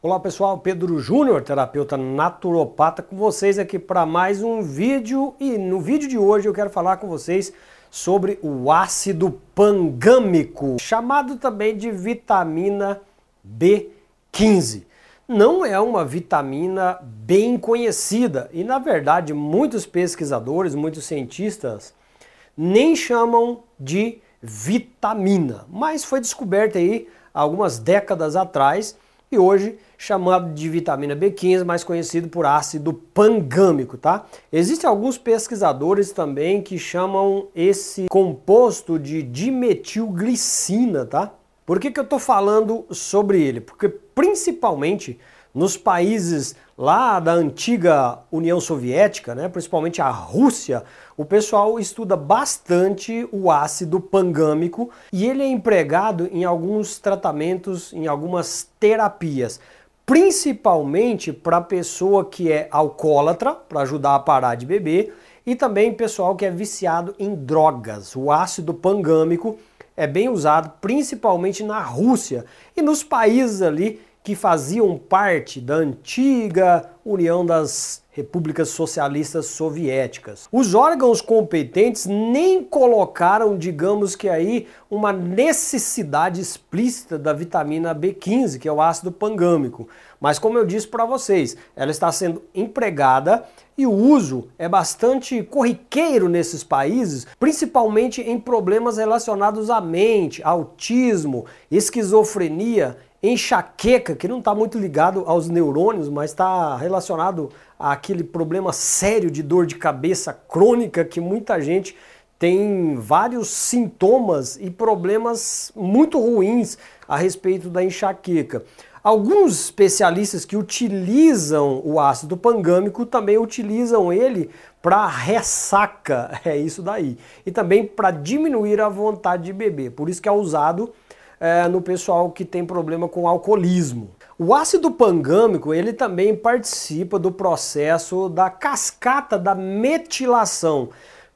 Olá pessoal, Pedro Júnior, terapeuta naturopata, com vocês aqui para mais um vídeo e no vídeo de hoje eu quero falar com vocês sobre o ácido pangâmico, chamado também de vitamina B15. Não é uma vitamina bem conhecida e na verdade muitos pesquisadores, muitos cientistas nem chamam de vitamina, mas foi descoberta aí algumas décadas atrás e hoje chamado de vitamina B15, mais conhecido por ácido pangâmico, tá? Existem alguns pesquisadores também que chamam esse composto de dimetilglicina, tá? Por que, que eu estou falando sobre ele? Porque principalmente nos países lá da antiga União Soviética, né, principalmente a Rússia, o pessoal estuda bastante o ácido pangâmico e ele é empregado em alguns tratamentos, em algumas terapias, principalmente para pessoa que é alcoólatra, para ajudar a parar de beber, e também pessoal que é viciado em drogas. O ácido pangâmico é bem usado principalmente na Rússia e nos países ali que faziam parte da antiga União das Repúblicas Socialistas Soviéticas. Os órgãos competentes nem colocaram, digamos que aí, uma necessidade explícita da vitamina B15, que é o ácido pangâmico. Mas como eu disse para vocês, ela está sendo empregada e o uso é bastante corriqueiro nesses países, principalmente em problemas relacionados à mente, autismo, esquizofrenia enxaqueca, que não está muito ligado aos neurônios, mas está relacionado àquele problema sério de dor de cabeça crônica que muita gente tem vários sintomas e problemas muito ruins a respeito da enxaqueca. Alguns especialistas que utilizam o ácido pangâmico também utilizam ele para ressaca, é isso daí, e também para diminuir a vontade de beber. Por isso que é usado é, no pessoal que tem problema com alcoolismo. O ácido pangâmico ele também participa do processo da cascata da metilação,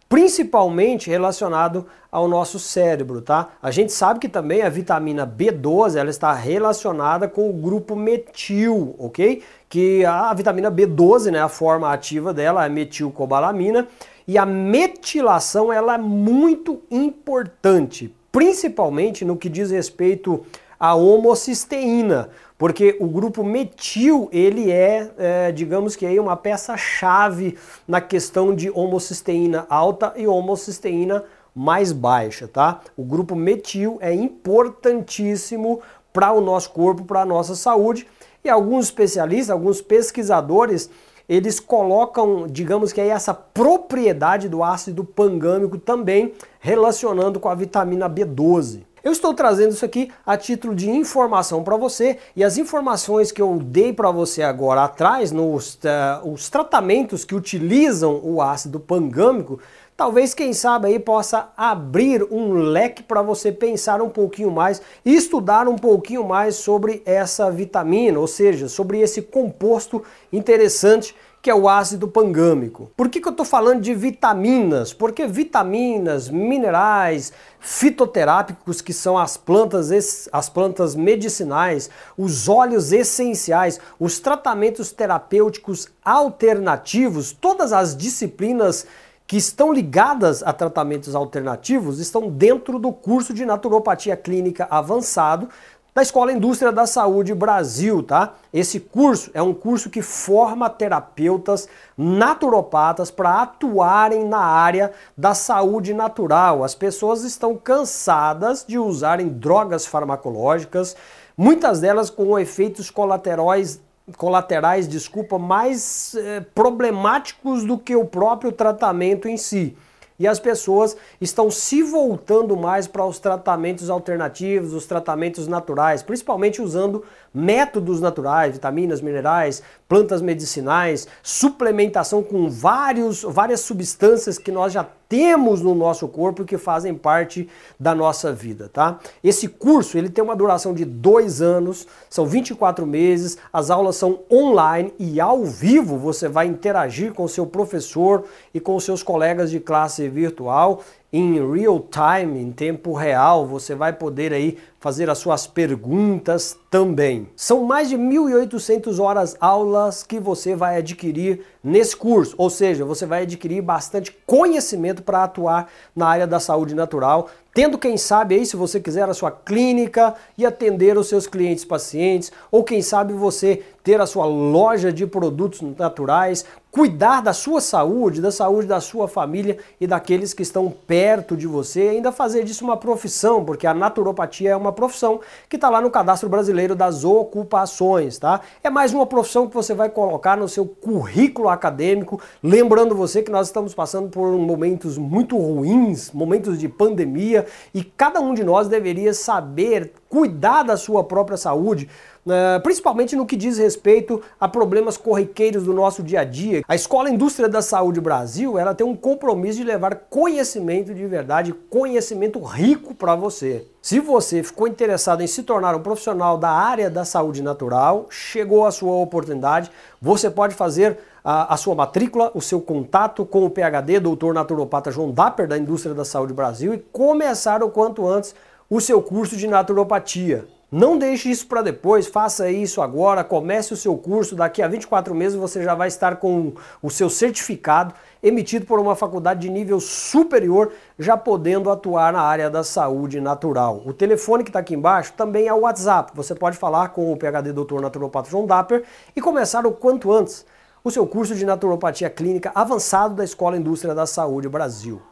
principalmente relacionado ao nosso cérebro, tá? A gente sabe que também a vitamina B12 ela está relacionada com o grupo metil, ok? Que a vitamina B12, né, a forma ativa dela é metilcobalamina e a metilação ela é muito importante principalmente no que diz respeito à homocisteína, porque o grupo metil ele é, é digamos que aí uma peça chave na questão de homocisteína alta e homocisteína mais baixa, tá? O grupo metil é importantíssimo para o nosso corpo, para a nossa saúde, e alguns especialistas, alguns pesquisadores eles colocam, digamos que aí essa propriedade do ácido pangâmico também relacionando com a vitamina B12. Eu estou trazendo isso aqui a título de informação para você e as informações que eu dei para você agora atrás, nos uh, os tratamentos que utilizam o ácido pangâmico, talvez quem sabe aí possa abrir um leque para você pensar um pouquinho mais e estudar um pouquinho mais sobre essa vitamina, ou seja, sobre esse composto interessante que é o ácido pangâmico. Por que, que eu estou falando de vitaminas? Porque vitaminas, minerais, fitoterápicos, que são as plantas, as plantas medicinais, os óleos essenciais, os tratamentos terapêuticos alternativos, todas as disciplinas que estão ligadas a tratamentos alternativos estão dentro do curso de naturopatia clínica avançado da Escola Indústria da Saúde Brasil, tá? Esse curso é um curso que forma terapeutas naturopatas para atuarem na área da saúde natural. As pessoas estão cansadas de usarem drogas farmacológicas, muitas delas com efeitos colaterais colaterais, desculpa, mais eh, problemáticos do que o próprio tratamento em si. E as pessoas estão se voltando mais para os tratamentos alternativos, os tratamentos naturais, principalmente usando métodos naturais, vitaminas, minerais, plantas medicinais, suplementação com vários, várias substâncias que nós já temos no nosso corpo que fazem parte da nossa vida, tá? Esse curso ele tem uma duração de dois anos, são 24 meses, as aulas são online e ao vivo você vai interagir com seu professor e com seus colegas de classe virtual em real time, em tempo real, você vai poder aí fazer as suas perguntas também. São mais de 1.800 horas aulas que você vai adquirir nesse curso, ou seja, você vai adquirir bastante conhecimento para atuar na área da saúde natural, tendo quem sabe aí se você quiser a sua clínica e atender os seus clientes pacientes, ou quem sabe você ter a sua loja de produtos naturais, cuidar da sua saúde, da saúde da sua família e daqueles que estão perto de você, e ainda fazer disso uma profissão, porque a naturopatia é uma profissão que está lá no cadastro brasileiro das ocupações, tá? É mais uma profissão que você vai colocar no seu currículo acadêmico, lembrando você que nós estamos passando por momentos muito ruins, momentos de pandemia, e cada um de nós deveria saber cuidar da sua própria saúde, né, principalmente no que diz respeito a problemas corriqueiros do nosso dia a dia. A Escola Indústria da Saúde Brasil, ela tem um compromisso de levar conhecimento de verdade, conhecimento rico para você. Se você ficou interessado em se tornar um profissional da área da saúde natural, chegou a sua oportunidade. Você pode fazer a, a, sua matrícula, o seu contato com o PhD, doutor naturopata João Dapper, da Indústria da Saúde Brasil, e começar o quanto antes o seu curso de naturopatia. Não deixe isso para depois, faça isso agora, comece o seu curso, daqui a 24 meses você já vai estar com o seu certificado emitido por uma faculdade de nível superior, já podendo atuar na área da saúde natural. O telefone que está aqui embaixo também é o WhatsApp, você pode falar com o PhD Dr. Naturopata João Dapper e começar o quanto antes o seu curso de naturopatia clínica avançado da Escola Indústria da Saúde Brasil.